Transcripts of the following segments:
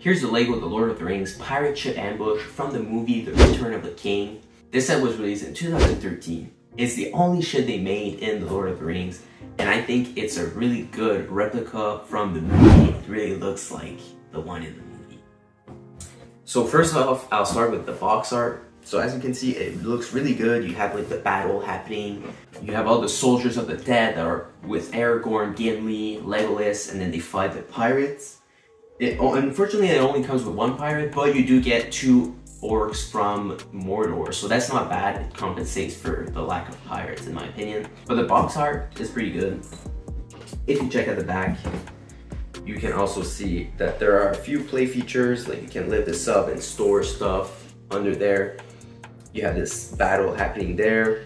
Here's the Lego The Lord of the Rings Pirate Ship Ambush from the movie The Return of the King. This set was released in 2013. It's the only ship they made in The Lord of the Rings, and I think it's a really good replica from the movie. It really looks like the one in the movie. So first off, I'll start with the box art. So as you can see, it looks really good. You have like the battle happening. You have all the soldiers of the dead that are with Aragorn, Gimli, Legolas, and then they fight the pirates. It, unfortunately, it only comes with one pirate, but you do get two orcs from Mordor, so that's not bad. It compensates for the lack of pirates, in my opinion. But the box art is pretty good. If you check at the back, you can also see that there are a few play features, like you can lift this up and store stuff under there. You have this battle happening there.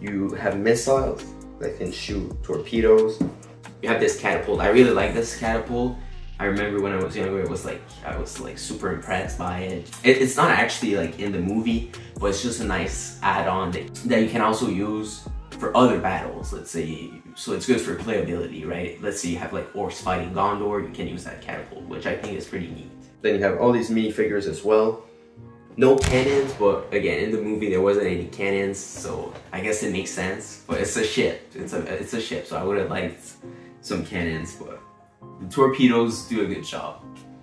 You have missiles that can shoot torpedoes. You have this catapult. I really like this catapult. I remember when I was younger, it was like, I was like super impressed by it. it it's not actually like in the movie, but it's just a nice add-on that, that you can also use for other battles, let's say. So it's good for playability, right? Let's say you have like orcs fighting Gondor, you can use that catapult, which I think is pretty neat. Then you have all these minifigures as well. No cannons, but again, in the movie there wasn't any cannons, so I guess it makes sense. But it's a ship. It's a it's a ship, so I would have liked some cannons, but the torpedoes do a good job.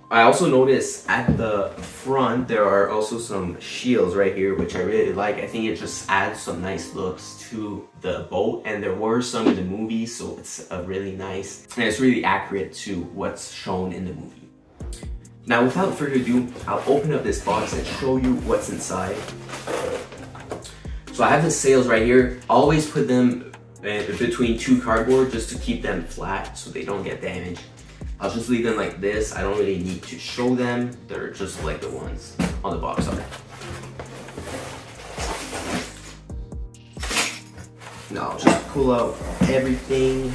I also noticed at the front there are also some shields right here which I really like. I think it just adds some nice looks to the boat and there were some in the movie so it's a really nice and it's really accurate to what's shown in the movie. Now without further ado, I'll open up this box and show you what's inside. So I have the sails right here. Always put them between two cardboard just to keep them flat so they don't get damaged. I'll just leave them like this. I don't really need to show them. They're just like the ones on the box art. Now I'll just pull out everything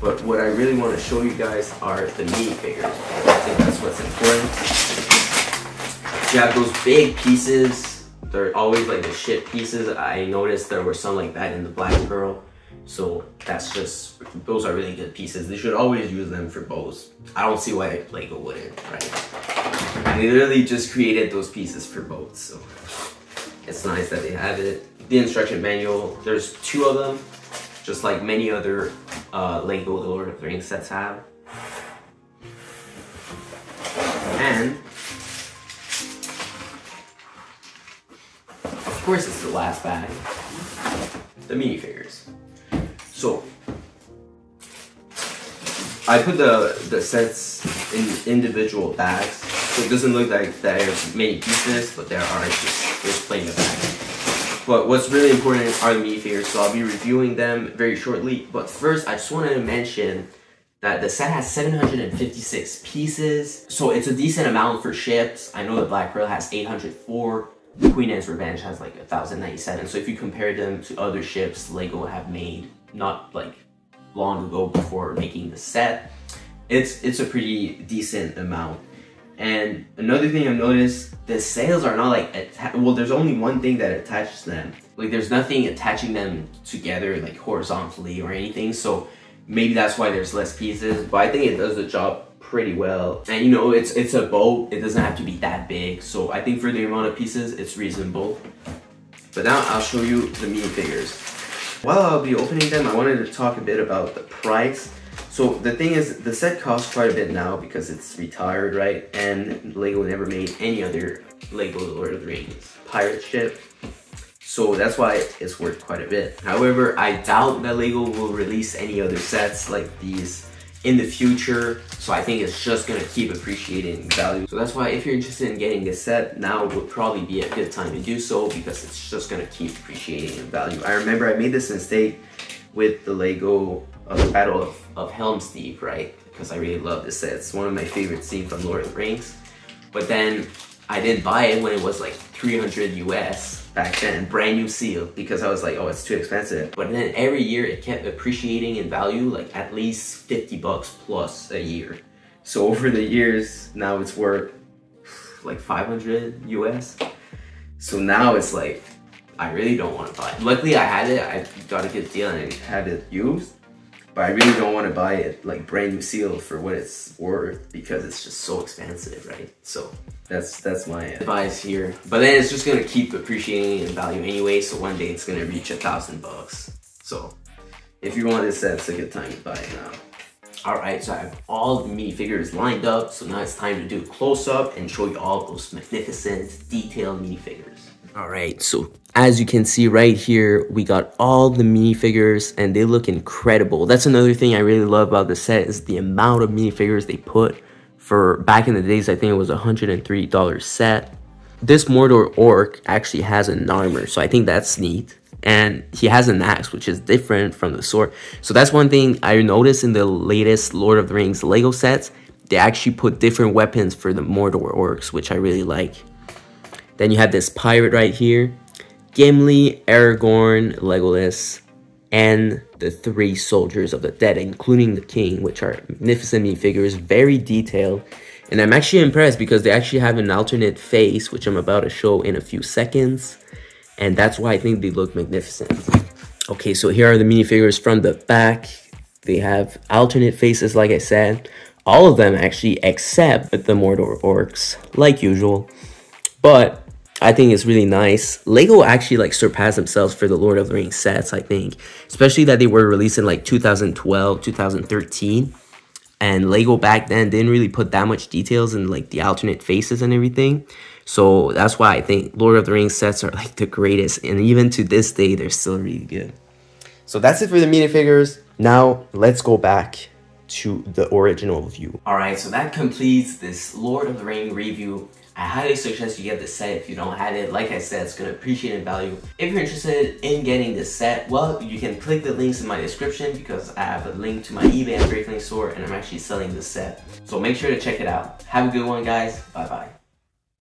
but what I really want to show you guys are the minifigures. I think that's what's important. You have those big pieces. They're always like the shit pieces. I noticed there were some like that in the Black Pearl. So that's just, those are really good pieces. They should always use them for bows. I don't see why Lego wouldn't, right? They literally just created those pieces for boats. So it's nice that they have it. The instruction manual, there's two of them just like many other uh, Lego Lord of the Rings sets have. And, course it's the last bag, the minifigures. So, I put the, the sets in individual bags, so it doesn't look like there's many pieces, but there are just, there's plenty of bags. But what's really important are the minifigures, so I'll be reviewing them very shortly. But first, I just wanted to mention that the set has 756 pieces, so it's a decent amount for ships. I know the Black Pearl has 804, Queen Anne's Revenge has like 1097. So if you compare them to other ships Lego have made, not like long ago before making the set, it's it's a pretty decent amount. And another thing I've noticed, the sails are not like, well, there's only one thing that attaches them. Like there's nothing attaching them together like horizontally or anything. So maybe that's why there's less pieces, but I think it does the job pretty well. And you know, it's it's a boat, it doesn't have to be that big. So I think for the amount of pieces, it's reasonable. But now I'll show you the minifigures. While I'll be opening them, I wanted to talk a bit about the price. So the thing is, the set costs quite a bit now because it's retired, right? And Lego never made any other Lego Lord of the Rings pirate ship. So that's why it's worth quite a bit. However, I doubt that Lego will release any other sets like these in the future. So I think it's just gonna keep appreciating value. So that's why if you're interested in getting this set, now would probably be a good time to do so because it's just gonna keep appreciating in value. I remember I made this mistake with the Lego of Battle of, of Helm's Deep, right? Because I really love this set. It's one of my favorite scenes from Lord of the Rings. But then I didn't buy it when it was like 300 US back then, brand new seal, because I was like, oh, it's too expensive. But then every year it kept appreciating in value, like at least 50 bucks plus a year. So over the years, now it's worth like 500 US. So now it's like, I really don't want to buy it. Luckily I had it, I got a good deal and I had it used. But I really don't want to buy it like brand new seal for what it's worth because it's just so expensive, right? So that's that's my advice here. But then it's just gonna keep appreciating in value anyway. So one day it's gonna reach a thousand bucks. So if you want this set, it's a good time to buy it now. Alright, so I have all the mini figures lined up, so now it's time to do a close-up and show you all those magnificent, detailed minifigures. Alright, so as you can see right here, we got all the minifigures and they look incredible. That's another thing I really love about the set is the amount of minifigures they put for back in the days, I think it was a $103 set. This Mordor Orc actually has an armor, so I think that's neat and he has an axe which is different from the sword so that's one thing i noticed in the latest lord of the rings lego sets they actually put different weapons for the mordor orcs which i really like then you have this pirate right here gimli aragorn legolas and the three soldiers of the dead including the king which are magnificent figures very detailed and i'm actually impressed because they actually have an alternate face which i'm about to show in a few seconds and that's why I think they look magnificent. Okay, so here are the minifigures from the back. They have alternate faces, like I said. All of them actually, except the Mordor orcs, like usual. But I think it's really nice. Lego actually like surpassed themselves for the Lord of the Rings sets, I think. Especially that they were released in like 2012, 2013. And Lego back then didn't really put that much details in like the alternate faces and everything. So that's why I think Lord of the Rings sets are like the greatest. And even to this day, they're still really good. So that's it for the minifigures. Now let's go back to the original view. Alright, so that completes this Lord of the Ring review. I highly suggest you get the set if you don't have it. Like I said, it's to appreciate in value. If you're interested in getting this set, well, you can click the links in my description because I have a link to my eBay and Bricklink store and I'm actually selling this set. So make sure to check it out. Have a good one, guys. Bye-bye.